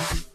you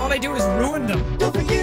All I do is ruin them.